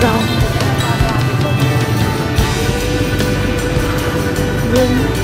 让人